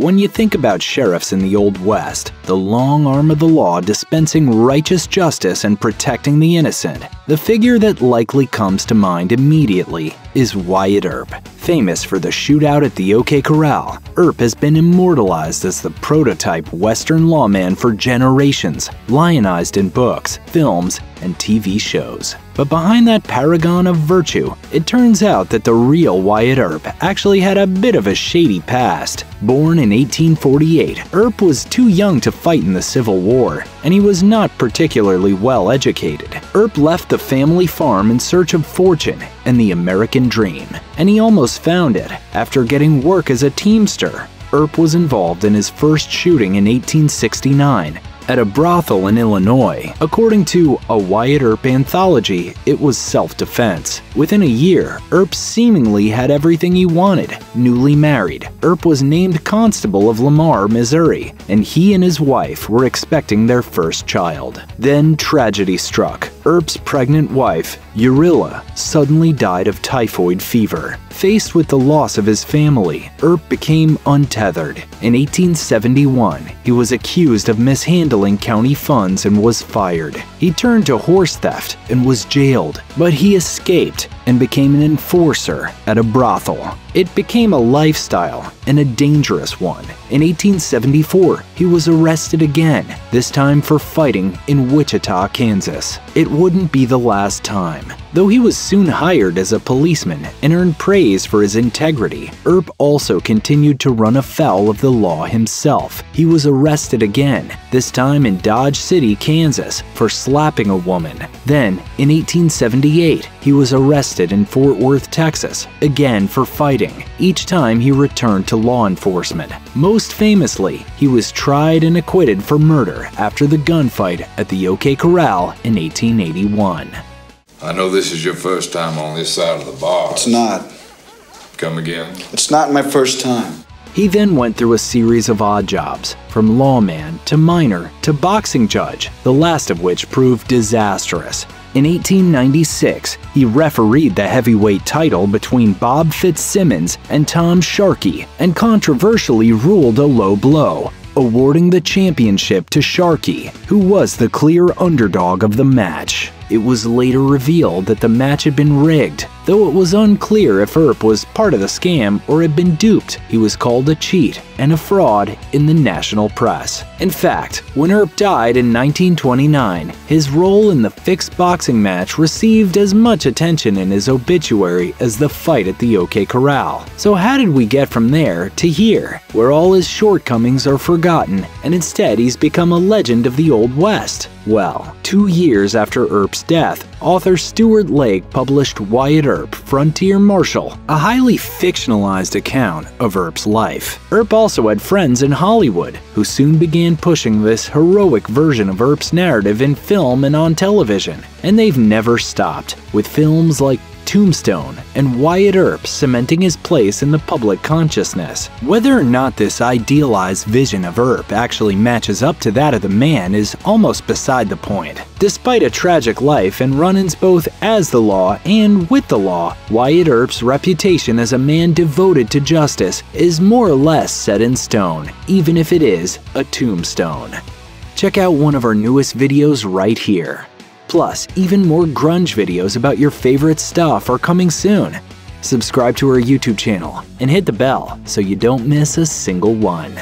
When you think about sheriffs in the Old West, the long arm of the law dispensing righteous justice and protecting the innocent, the figure that likely comes to mind immediately is Wyatt Earp. Famous for the shootout at the OK Corral, Earp has been immortalized as the prototype Western lawman for generations, lionized in books, films, and TV shows. But behind that paragon of virtue, it turns out that the real Wyatt Earp actually had a bit of a shady past. Born in 1848, Earp was too young to fight in the Civil War, and he was not particularly well educated. Earp left the family farm in search of fortune and the American dream, and he almost found it after getting work as a teamster. Earp was involved in his first shooting in 1869 at a brothel in Illinois. According to a Wyatt Earp anthology, it was self-defense. Within a year, Earp seemingly had everything he wanted. Newly married, Earp was named constable of Lamar, Missouri, and he and his wife were expecting their first child. Then tragedy struck. Earp's pregnant wife, Urilla, suddenly died of typhoid fever. Faced with the loss of his family, Earp became untethered. In 1871, he was accused of mishandling county funds and was fired. He turned to horse theft and was jailed, but he escaped and became an enforcer at a brothel. It became a lifestyle and a dangerous one. In 1874, he was arrested again, this time for fighting in Wichita, Kansas. It wouldn't be the last time. Though he was soon hired as a policeman and earned praise for his integrity, Earp also continued to run afoul of the law himself. He was arrested again, this time in Dodge City, Kansas, for slapping a woman. Then, in 1878, he was arrested in Fort Worth, Texas, again for fighting. Each time he returned to law enforcement. Most famously, he was tried and acquitted for murder after the gunfight at the OK Corral in 1881. I know this is your first time on this side of the bar. It's not. Come again? It's not my first time. He then went through a series of odd jobs, from lawman to miner to boxing judge, the last of which proved disastrous. In 1896, he refereed the heavyweight title between Bob Fitzsimmons and Tom Sharkey and controversially ruled a low blow, awarding the championship to Sharkey, who was the clear underdog of the match. It was later revealed that the match had been rigged, though it was unclear if Earp was part of the scam or had been duped. He was called a cheat and a fraud in the national press. In fact, when Earp died in 1929, his role in the fixed boxing match received as much attention in his obituary as the fight at the OK Corral. So how did we get from there to here, where all his shortcomings are forgotten and instead he's become a legend of the Old West? Well, two years after Earp's death, author Stuart Lake published Wyatt Earp, Frontier Marshal, a highly fictionalized account of Earp's life. Earp also had friends in Hollywood, who soon began pushing this heroic version of Earp's narrative in film and on television, and they've never stopped, with films like Tombstone, and Wyatt Earp cementing his place in the public consciousness. Whether or not this idealized vision of Earp actually matches up to that of the man is almost beside the point. Despite a tragic life and run-ins both as the law and with the law, Wyatt Earp's reputation as a man devoted to justice is more or less set in stone, even if it is a tombstone. Check out one of our newest videos right here. Plus, even more grunge videos about your favorite stuff are coming soon. Subscribe to our YouTube channel and hit the bell so you don't miss a single one.